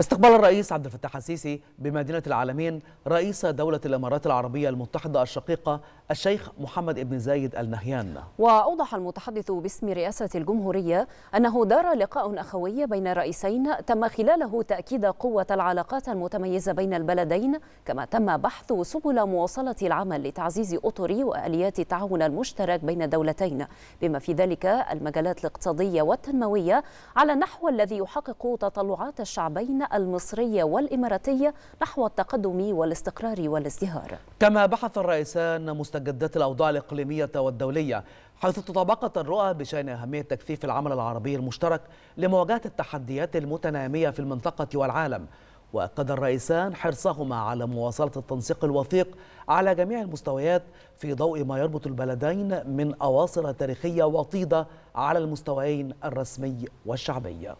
استقبل الرئيس عبد الفتاح السيسي بمدينة العالمين رئيس دولة الإمارات العربية المتحدة الشقيقة الشيخ محمد بن زايد النهيان. وأوضح المتحدث باسم رئاسة الجمهورية أنه دار لقاء أخوي بين الرئيسين تم خلاله تأكيد قوة العلاقات المتميزة بين البلدين كما تم بحث سبل مواصلة العمل لتعزيز أطر وآليات التعاون المشترك بين الدولتين بما في ذلك المجالات الاقتصادية والتنموية على النحو الذي يحقق تطلعات الشعبين المصرية والإماراتية نحو التقدم والاستقرار والازدهار. كما بحث الرئيسان مستجدات الأوضاع الإقليمية والدولية حيث تطابقت الرؤى بشأن أهمية تكثيف العمل العربي المشترك لمواجهة التحديات المتنامية في المنطقة والعالم. وأكد الرئيسان حرصهما على مواصلة التنسيق الوثيق على جميع المستويات في ضوء ما يربط البلدين من أواصر تاريخية وطيدة على المستويين الرسمي والشعبي.